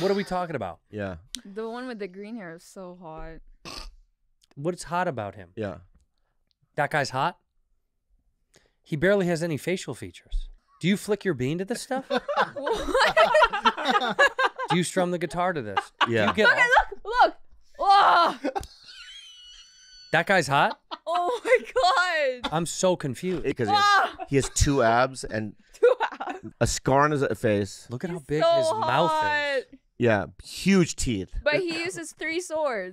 What are we talking about? Yeah, The one with the green hair is so hot. What's hot about him? yeah. That guy's hot. He barely has any facial features. Do you flick your bean to this stuff? Do you strum the guitar to this? Do Yeah. you get Look, look! Oh, that guy's hot? oh my god! I'm so confused. Because he, has- he has two abs and a scar on his face. Look at how big so his mouth is. Yeah, huge teeth. But he uses three swords.